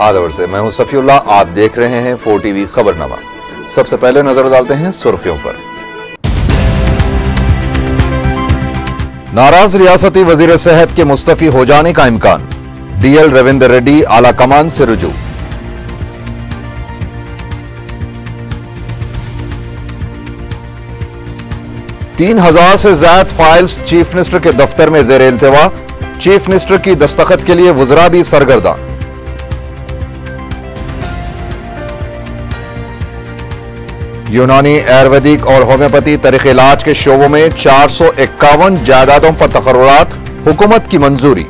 आदवर से। मैं हूँ सफीउल्ला आप देख रहे हैं फोर टीवी खबरनामा। सबसे पहले नज़र डालते हैं सुर्खियों पर। नाराज़ रियासती वज़ीर सेहत के मुस्तफी हो जाने का इम्कान। डीएल रविंदर रेड्डी आला कमान से रुजू। तीन हज़ार से ज़्यादा फाइल्स चीफ मिनिस्टर के दफ्तर में जेर इल्तवा। चीफ मिनिस्टर की दस्तखत के लिए वजरा भी सरगर्दा। यूनानी आयुर्वेदिक और होम्योपैथी तरीके इलाज के शोबों में चार सौ इक्यावन जायदादों पर तकर्रात हुकूमत की मंजूरी।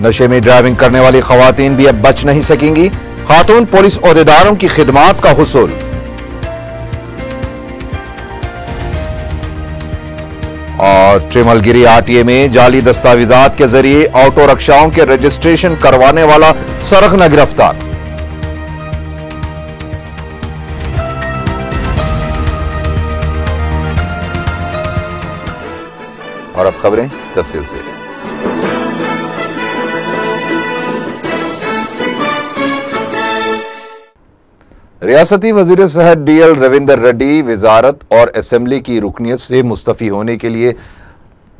नशे में ड्राइविंग करने वाली खवतान भी अब बच नहीं सकेंगी। खातून पुलिस अहदेदारों की खिदमात का हुसूल। और ट्रिमलगिरी आरटीए में जाली दस्तावेजात के ज़रिए ऑटो रिक्शाओं के रजिस्ट्रेशन करवाने वाला सरगना गिरफ़्तार। खबरें तफसील से रियासती वज़ीर सेहत डीएल रविंदर रेड्डी वजारत और असम्बली की रुकनीत से मुस्तफ़ी होने के लिए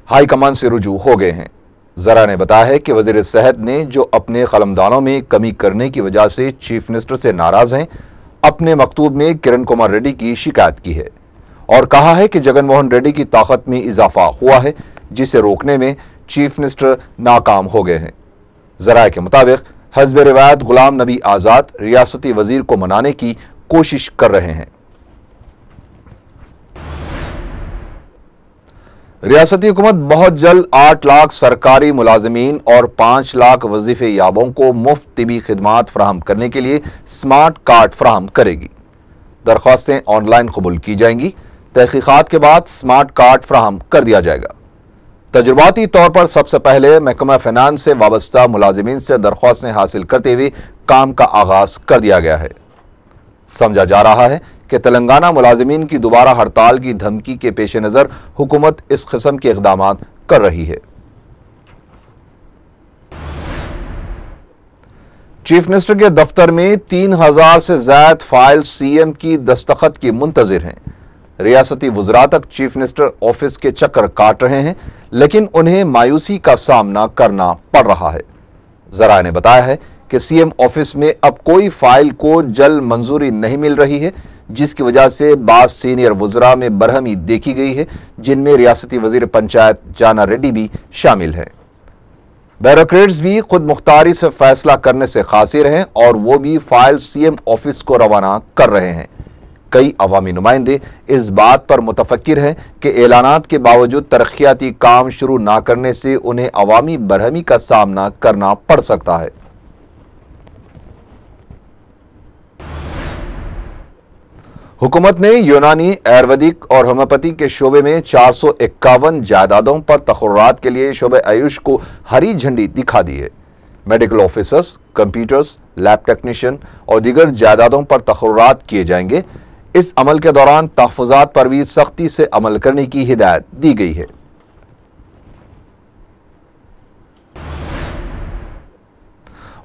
हाईकमान से रुजू हो गए हैं। जरा ने बताया है कि वज़ीर सेहत ने जो अपने कलमदानों में कमी करने की वजह से चीफ मिनिस्टर से नाराज़ हैं, अपने मकतूब में किरण कुमार रेड्डी की शिकायत की है और कहा है कि जगन मोहन रेड्डी की ताकत में इजाफा हुआ है। जिसे रोकने में चीफ मिनिस्टर नाकाम हो गए हैं। जरा के मुताबिक, हजब रिवायत गुलाम नबी आज़ाद रियासती वज़ीर को मनाने की कोशिश कर रहे हैं। रियासती हुकूमत बहुत जल्द आठ लाख सरकारी मुलाजमीन और पाँच लाख वजीफे याबों को मुफ़्त तबी खदमात फ्राहम करने के लिए स्मार्ट कार्ड फ्राहम करेगी। दरख्वास्तें ऑनलाइन कबूल की जाएँगी। तहकीक़ात के बाद स्मार्ट कार्ड फ्राहम कर दिया जाएगा। तजुर्बाती तौर पर सबसे पहले महकमा फिनांस से वाबस्ता मुलाजमीन से दरख्वास्तें हासिल करते हुए काम का आगाज़ कर दिया गया है। समझा जा रहा है कि तेलंगाना मुलाजमीन की दोबारा हड़ताल की धमकी के पेश नज़र हुकूमत इस किस्म के इकदाम कर रही है। चीफ मिनिस्टर के दफ्तर में तीन हज़ार से ज़्यादा फ़ाइल सीएम की दस्तखत की मुंतजर हैं। रियासती वजरा तक चीफ मिनिस्टर ऑफ़िस के चक्कर काट रहे हैं। लेकिन उन्हें मायूसी का सामना करना पड़ रहा है। जरा ने बताया है कि सीएम ऑफ़िस में अब कोई फ़ाइल को जल मंजूरी नहीं मिल रही है, जिसकी वजह से बाद सीनियर वजरा में बरहमी देखी गई है, जिनमें रियासती वज़ीर पंचायत जाना रेड्डी भी शामिल है। बैरोक्रेट्स भी खुद मुख्तारी से फैसला करने से खासिर हैं और वो भी फ़ाइल सीएम ऑफ़िस को रवाना कर रहे हैं। कई अवामी नुमाइंदे इस बात पर मुतफिर हैं कि ऐलानात के बावजूद तरक्याती काम शुरू ना करने से उन्हें अवामी बरहमी का सामना करना पड़ सकता है। हुकूमत ने यूनानी आयुर्वेदिक और होम्योपैथी के शोबे में चार सौ इक्यावन जायदादों पर तखर्रात के लिए शोबे आयुष को हरी झंडी दिखा दी है। Medical officers, computers, lab technician और दीगर जायदादों पर तखर्रात किए जाएँगे। इस अमल के दौरान तहफात पर भी सख्ती से अमल करने की हिदायत दी गई है।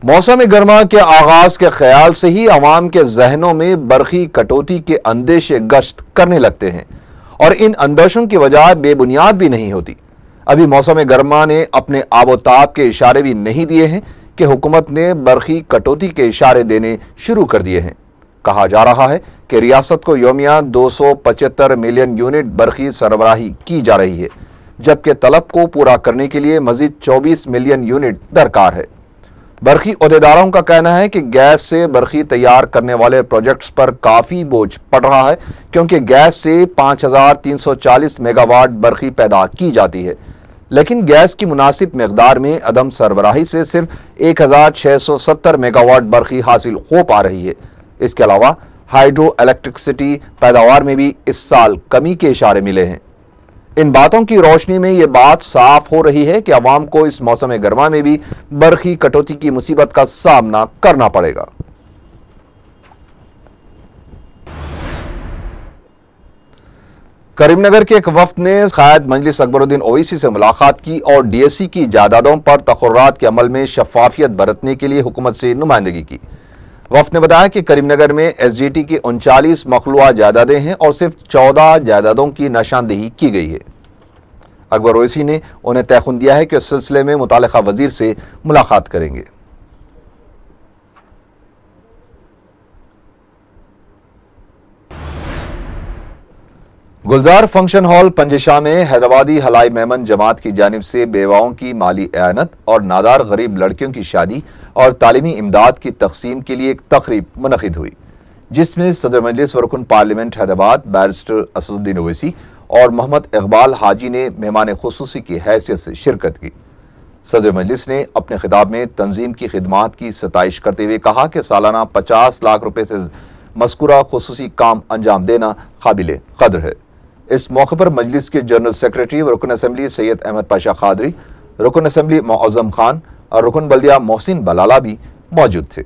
मौसम गर्मा के आगाज़ के ख्याल से ही अवाम के जहनों में बरखी कटौती के अंदेशे गश्त करने लगते हैं और इन अंदेशों की वजह बेबुनियाद भी नहीं होती। अभी मौसम गर्मा ने अपने आबोताब के इशारे भी नहीं दिए हैं कि हुकूमत ने बरखी कटौती के इशारे देने शुरू कर दिए हैं। कहा जा रहा है कि रियासत को योमिया दो सौ पचहत्तर मिलियन यूनिट बरखी सरबराही की जा रही है, जबकि तलब को पूरा करने के लिए मजीद 24 मिलियन यूनिट दरकार है। बरखी अहदेदारों का कहना है कि गैस से बरखी तैयार करने वाले प्रोजेक्ट्स पर काफ़ी बोझ पड़ रहा है, क्योंकि गैस से 5340 मेगावाट बरखी पैदा की जाती है। लेकिन गैस की मुनासिब मकदार में अदम सरबराही से सिर्फ़ 1670 मेगावाट बरखी हासिल हो पा रही है। इसके अलावा हाइड्रो इलेक्ट्रिसिटी पैदावार में भी इस साल कमी के इशारे मिले हैं। इन बातों की रोशनी में यह बात साफ़ हो रही है कि अवाम को इस मौसम गर्मा में भी बरखी कटौती की मुसीबत का सामना करना पड़ेगा। करीमनगर के एक वफद ने कायद मजलिस अकबरुद्दीन ओवैसी से मुलाकात की और डीएससी की जायदादों पर तकर्रात के अमल में शफाफियत बरतने के लिए हुकूमत से नुमाइंदगी की। वफद ने बताया कि करीमनगर में एस जी टी की उनचालीस मखलुआ जायदादें हैं और सिर्फ़ चौदह जायदादों की निशानदेही की गई है। अकबर ओवैसी ने उन्हें तयखुन दिया है कि इस सिलसिले में मुतल वज़ीर से मुलाकात करेंगे। गुलजार फ़ंक्शन हॉल पंजशाह में हैदराबादी हलाई मेमन जमात की जानब से बेवाओं की माली एनत और नादार गरीब लड़कियों की शादी और तालीमी इमदाद की तकसीम के लिए एक तकरीब मनद हुई, जिसमें सदर मजलिस वरकन पार्लियामेंट हैदराबाद, बैरिस्टर असदुद्दीन ओवैसी और मोहम्मद इकबाल हाजी ने मेहमान खसूसी की हैसियत से शिरकत की। सदर मजलिस ने अपने खिताब में तंजीम की खिदमत की सतश करते हुए कहा कि सालाना पचास लाख रुपये से मस्कुरा खसूसी काम अंजाम देना काबिल कदर है। इस मौके पर मजलिस के जनरल सेक्रेटरी व रुकन असम्बली सैयद अहमद पाशा खादरी रुकन असम्बली मोज़म खान और रुकन बल्दिया मोहसिन बलाला भी मौजूद थे।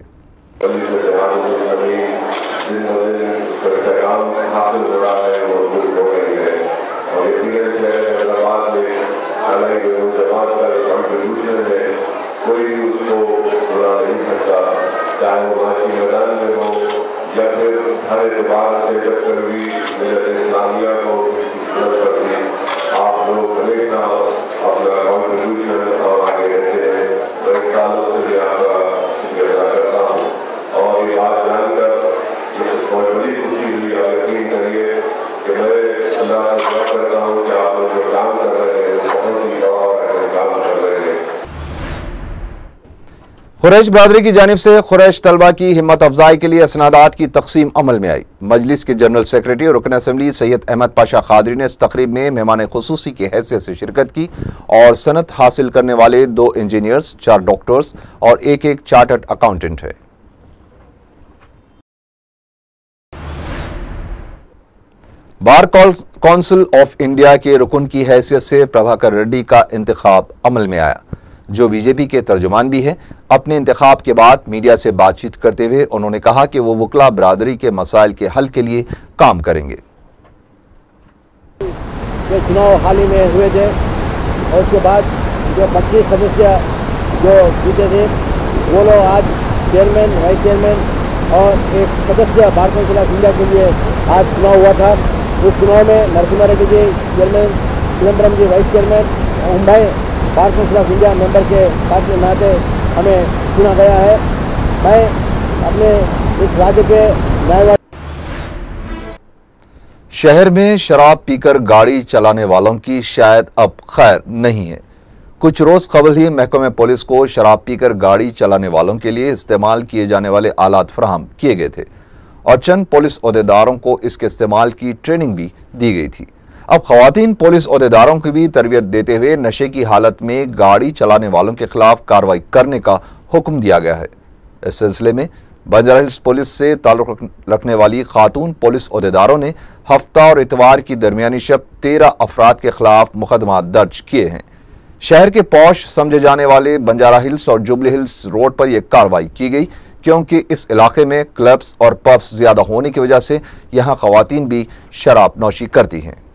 खुरैश बरदरी की जानब से खुरैश तलबा की हिम्मत अफजाई के लिए असनादात की तकसीम अमल में आई। मजलिस के जनरल सेक्रेटरी और रुकन असम्बली सैयद अहमद पाशा खादरी ने इस तकरीब में मेहमान खसूसी की हैसियत से शिरकत की और सनत हासिल करने वाले दो इंजीनियर्स, चार डॉक्टर्स और एक एक चार्टर्ड अकाउंटेंट है। बार काउंसिल ऑफ़ इंडिया के रुकन की हैसियत से प्रभाकर रेड्डी का इंतखब अमल में आया, जो बीजेपी के तर्जुमान भी हैं। अपने इंतखब के बाद मीडिया से बातचीत करते हुए उन्होंने कहा कि वो वकला बरदरी के मसाइल के हल के लिए काम करेंगे। जो चुनाव हाल ही में हुए थे और उसके बाद जो पच्चीस सदस्य जो जीते थे, वो लोग आज चेयरमैन वाइस चेयरमैन और एक सदस्य भारत कौंसिल ऑफ़ इंडिया के लिए आज चुनाव हुआ था। उस चुनाव में Narasimha Reddy ji chairman Chidambaram ji vice chairman Mumbai bar council of India member के पास में नाते हमें चुना गया है। मैं अपने इस राज्य के न्यायवादी शहर में शराब पीकर गाड़ी चलाने वालों की शायद अब खैर नहीं है। कुछ रोज कबल ही महकमे पुलिस को शराब पीकर गाड़ी चलाने वालों के लिए इस्तेमाल किए जाने वाले आलात फ्राहम किए गए थे। और चंद पुलिस अहदेदारों को इसके इस्तेमाल की ट्रेनिंग भी दी गई थी। अब खातन पुलिस अहदेदारों की भी तरबियत देते हुए नशे की हालत में गाड़ी चलाने वालों के खिलाफ कार्रवाई करने का हुक्म दिया गया है। इस सिलसिले में बंजारा हिल्स पुलिस से ताल्लुक रखने वाली खातून पुलिस अहदेदारों ने हफ़्ता और इतवार की दरमियानी शब तेरह अफराद के खिलाफ मुकदमा दर्ज किए हैं। शहर के पौश समझे जाने वाले बंजारा हिल्स और जुबली हिल्स रोड पर यह कार्रवाई की गई। क्योंकि इस इलाके में क्लब्स और पब्स ज़्यादा होने की वजह से यहाँ ख़वान भी शराब नौशी करती हैं।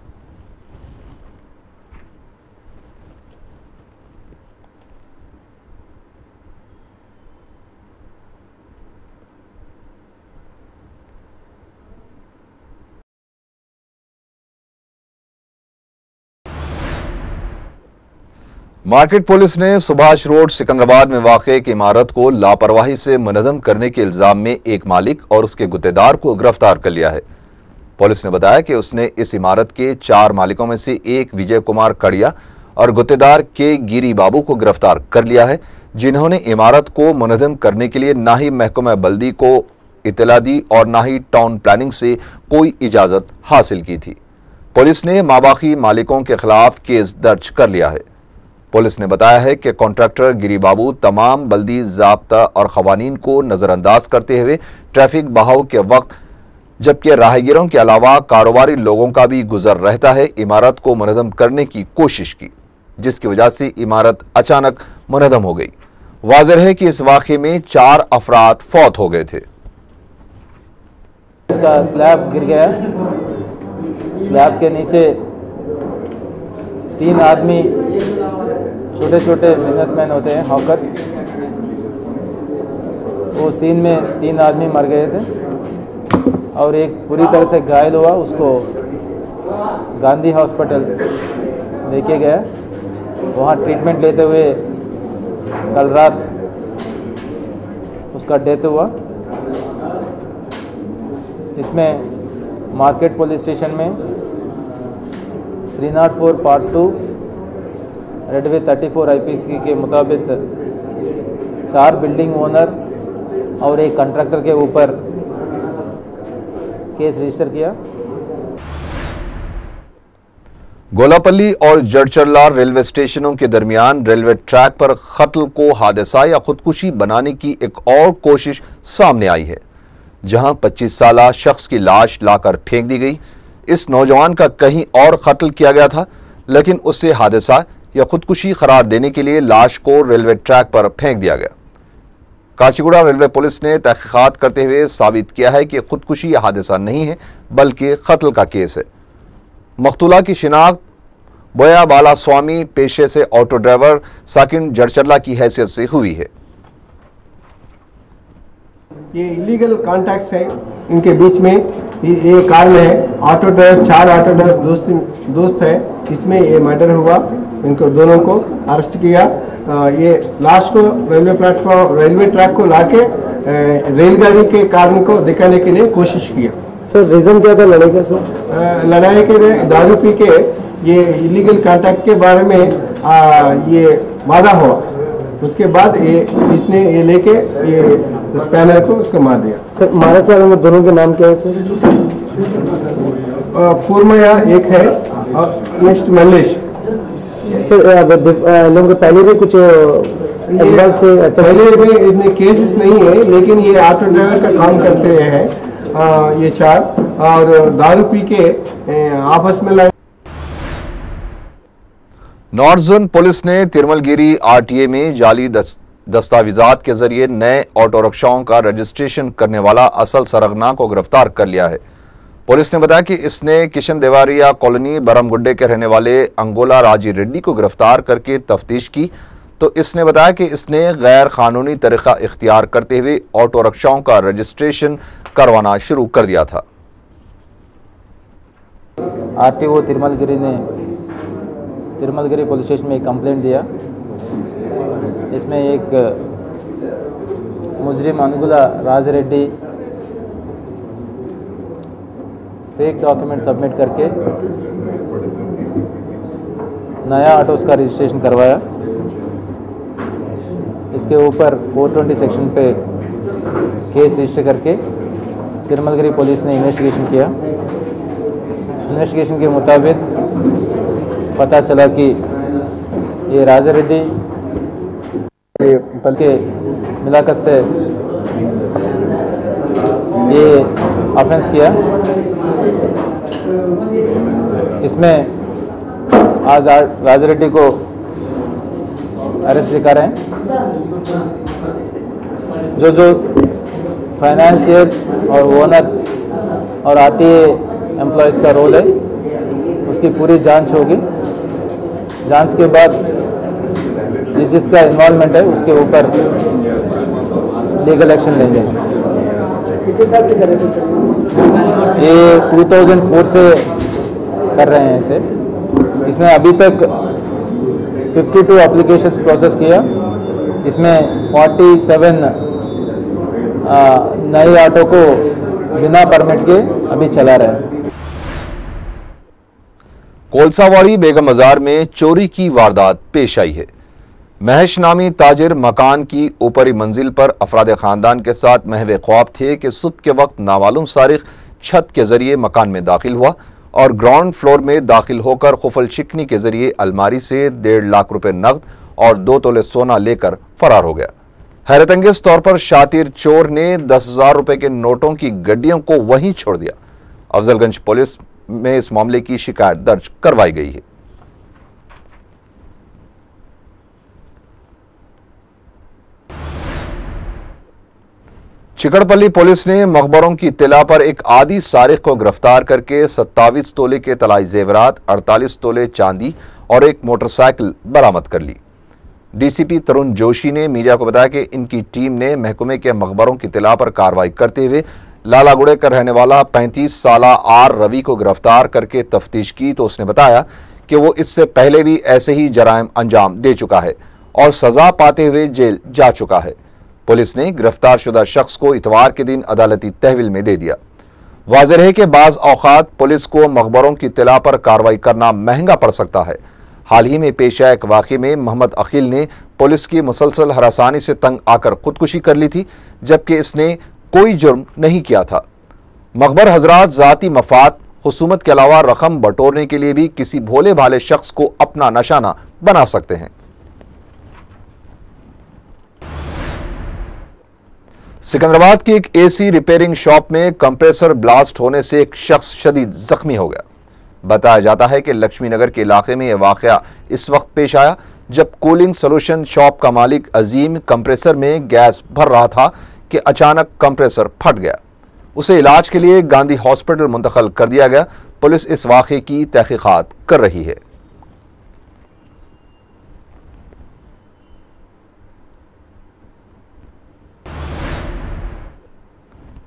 मार्केट पुलिस ने सुभाष रोड, सिकंदराबाद में वाक़ एक इमारत को लापरवाही से मनदम करने के इल्ज़ाम में एक मालिक और उसके गुत्तेदार को गिरफ़्तार कर लिया है। पुलिस ने बताया कि उसने इस इमारत के चार मालिकों में से एक विजय कुमार कड़िया और गुत्तेदार के गिरी बाबू को गिरफ़्तार कर लिया है, जिन्होंने इमारत को मनदम करने के लिए ना ही महकमा बल्दी को इतला दी और ना ही टाउन प्लानिंग से कोई इजाज़त हासिल की थी। पुलिस ने माबाकी मालिकों के खिलाफ केस दर्ज कर लिया है। पुलिस ने बताया है कि कॉन्ट्रैक्टर गिरी बाबू तमाम बल्दी, जबता और खवानीन को नज़रअंदाज करते हुए ट्रैफ़िक बहाव के वक्त, जबकि राहगीरों के अलावा कारोबारी लोगों का भी गुजर रहता है। इमारत को मनदम करने की कोशिश की, जिसकी वजह से इमारत अचानक मनदम हो गई। वाजह है कि इस वाक़े में चार अफराद फौत हो गए थे। इसका स्लैब गिर गया। स्लैब के नीचे तीन आदमी छोटे छोटे बिजनेसमैन होते हैं हॉकर्स वो सीन में तीन आदमी मर गए थे और एक पूरी तरह से घायल हुआ, उसको गांधी हॉस्पिटल लेके गया। वहाँ ट्रीटमेंट लेते हुए कल रात उसका डेथ हुआ। इसमें मार्केट पुलिस स्टेशन में 304 पार्ट टू रेडवे 34 आईपीसी के मुताबिक चार बिल्डिंग ओनर और एक कंट्रैक्टर के ऊपर केस रजिस्टर किया। गोलापल्ली और जड़चरला रेलवे स्टेशनों के दरमियान रेलवे ट्रैक पर कत्ल को हादसा या खुदकुशी बनाने की एक और कोशिश सामने आई है, जहाँ 25 साल शख्स की लाश लाकर फेंक दी गई। इस नौजवान का कहीं और कत्ल किया गया था, लेकिन उससे हादसा या खुदकुशी करार देने के लिए लाश को रेलवे ट्रैक पर फेंक दिया गया। काचीगुड़ा रेलवे पुलिस ने तहकीकात करते हुए साबित किया है कि खुदकुशी या हादसा नहीं है, बल्कि कत्ल का केस है। मकतूला की शिनाख्त, बोया बाला स्वामी पेशे से ऑटो ड्राइवर साकिन जड़चरला की हैसियत से हुई है। ये इलीगल कॉन्टैक्ट्स है, इनके बीच में ये ये कारण है। ऑटो ड्राइवर, चार ऑटो ड्राइवर दोस्त दोस्त है। इसमें ये मर्डर हुआ। इनको दोनों को अरेस्ट किया। ये लास्ट को रेलवे प्लेटफॉर्म रेलवे ट्रैक को लाके रेलगाड़ी के कारण को दिखाने के लिए कोशिश किया। सर रीज़न क्या था लड़ाई का सर लड़ाई के दारू पी के ये इलीगल कॉन्टैक्ट के बारे में आ, ये वादा हुआ। उसके बाद ये इसने ये लेके ये स्पैनर को उसको मार दिया। सर मारा साहब में दोनों के नाम क्या है सर पूर्णया एक है और नेक्स्ट मल्लेश। सर लोगों पहले भी कुछ ये पहले में इनमें केसेस नहीं है लेकिन ये ऑटो ड्राइवर का काम करते हैं ये चार और दारू पी के आपस में लड़ नॉर्थ जोन पुलिस ने तिरमलगिरी आरटीए में जाली दस, दस्तावेजात के ज़रिए नए ऑटो रिक्शाओं का रजिस्ट्रेशन करने वाला असल सरगना को गिरफ़्तार कर लिया है। पुलिस ने बताया कि इसने किशन देवारिया कॉलोनी बरमगुड्डे के रहने वाले अंगोला राज़ी रेड्डी को गिरफ़्तार करके तफ्तीश की। तो इसने बताया कि इसने गैर कानूनी तरीका इख्तियार करते हुए ऑटो रिक्शाओं का रजिस्ट्रेशन करवाना शुरू कर दिया था। आरटीओ तिरुमलगिरी ने तिरुमलगिरी पुलिस स्टेशन में एक कंप्लेंट दिया। इसमें एक मुजरिम Anugula Raj Reddy fake document submit करके नया ऑटो उसका रजिस्ट्रेशन करवाया। इसके ऊपर 420 सेक्शन पे केस रजिस्टर करके तिरुमलगिरी पुलिस ने इन्वेस्टिगेशन किया। इन्वेस्टिगेशन के मुताबिक पता चला कि ये राजा रेड्डी बल्कि मिलाकत से ये ऑफेंस किया। इसमें आज राजा रेड्डी को अरेस्ट दिखा रहे हैं। जो जो फाइनेंशियर्स और ओनर्स और आरटीए एम्प्लॉयज़ का रोल है उसकी पूरी जाँच होगी। जाँच के बाद जिस जिसका इन्वॉल्वमेंट है उसके ऊपर लीगल एक्शन लेंगे। ये 2004 से कर रहे हैं इसे। इसने अभी तक 52 एप्लीकेशंस प्रोसेस किया। इसमें 47 आ, नए ऑटो को बिना परमिट के अभी चला रहे हैं। कोलसावाड़ी बेगम बाज़ार में चोरी की वारदात पेश आई है। महश नामी ताजिर मकान की ऊपरी मंजिल पर अफराद खानदान के साथ महवे ख्वाब थे कि सुबह के वक्त नामालूम सारिक छत के ज़रिए मकान में दाखिल हुआ। और ग्राउंड फ्लोर में दाखिल होकर खुफल शिकनी के ज़रिए अलमारी से डेढ़ लाख रुपए नकद और दो तोले सोना लेकर फरार हो गया। हैरतंगेज तौर पर शातिर चोर ने दस हज़ार रुपए के नोटों की गड्डियों को वहीं छोड़ दिया। अफजलगंज पुलिस में इस मामले की शिकायत दर्ज करवाई गई है। चिकड़पल्ली पुलिस ने मकबरों की तिला पर एक आदि सारिक को गिरफ़्तार करके सत्तावीस तोले के तलाई जेवरात, अड़तालीस तोले चांदी और एक मोटरसाइकिल बरामद कर ली। डीसीपी तरुण जोशी ने मीडिया को बताया कि इनकी टीम ने महकमे के मकबरों की तिला पर कार्रवाई करते हुए लालागुड़े का रहने वाला 35 साल आर रवि को गिरफ़्तार करके तफ्तीश की तो उसने बताया कि वो इससे पहले भी ऐसे ही जराइम अंजाम दे चुका है और सजा पाते हुए जेल जा चुका है। पुलिस ने गिरफ़्तार शुदा शख्स को इतवार के दिन अदालती तहवील में दे दिया। वाजह है कि बाज औकात पुलिस को मकबरों की तिला पर कार्रवाई करना महँगा पड़ सकता है। हाल ही में पेश आया एक वाक़े में मोहम्मद अकील ने पुलिस की मुसलसल हरासानी से तंग आकर खुदकुशी कर ली थी, जबकि इसने कोई जुर्म नहीं किया था। मकबर हजरात ज़ाती मफाद, खसूमत के अलावा रकम बटोरने के लिए भी किसी भोले भाले शख्स को अपना नशाना बना सकते हैं। सिकंदराबाद की एक एसी रिपेयरिंग शॉप में कंप्रेसर ब्लास्ट होने से एक शख्स शदीद जख्मी हो गया। बताया जाता है कि लक्ष्मी नगर के इलाके में यह वाक़ इस वक्त पेश आया, जब कूलिंग सोल्यूशन शॉप का मालिक अजीम कंप्रेसर में गैस भर रहा था कि अचानक कंप्रेसर फट गया। उसे इलाज के लिए गांधी हॉस्पिटल मुंतकल कर दिया गया। पुलिस इस वाक़े की तहकीक़ात कर रही है।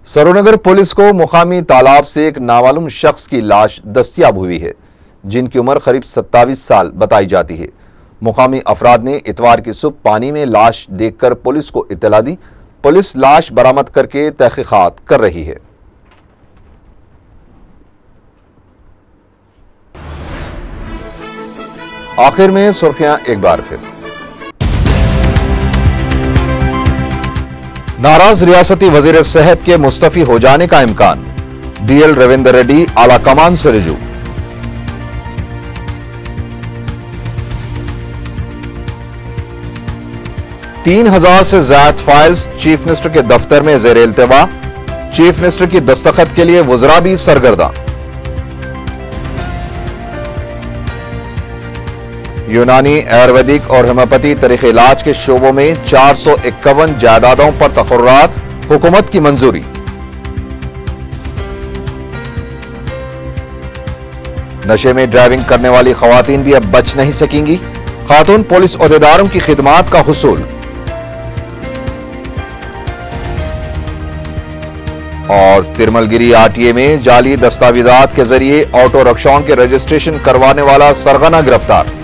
सरोनगर पुलिस को मुकामी तालाब से एक नामालूम शख्स की लाश दस्तियाब हुई है, जिनकी उम्र करीब सत्तावीस साल बताई जाती है। मुकामी अफराद ने इतवार की सुबह पानी में लाश देखकर पुलिस को इतला दी। पुलिस लाश बरामद करके तहकीकात कर रही है। आखिर में सुर्खियाँ एक बार फिर। नाराज़ रियासती वज़ीर सेहत के मुस्तफी हो जाने का इम्कान। डीएल रविंदर रेड्डी, आला कमान से रिजू। तीन हज़ार से ज़्यादा फाइल्स चीफ मिनिस्टर के दफ्तर में जेर इल्तवा। चीफ मिनिस्टर की दस्तखत के लिए वजरा भी सरगर्दा। यूनानी, आयुर्वेदिक और होम्योपैथी तरीके इलाज के शोबों में चार सौ इक्यावन जायदादों पर तकर्रात हुकूमत की मंजूरी। नशे में ड्राइविंग करने वाली खातन भी अब बच नहीं सकेंगी। खातून पुलिस अहदेदारों की खिदमात का हसूल। और तिरमलगिरी आरटीए में जाली दस्तावेजात के ज़रिए ऑटो रिक्शाओं के रजिस्ट्रेशन करवाने वाला सरगना गिरफ़्तार।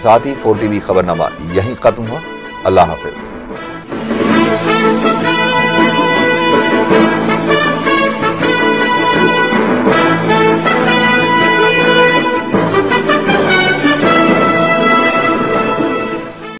साथ ही फोर टीवी खबरनामा यहीं खत्म हुआ। अल्लाह हाफिज।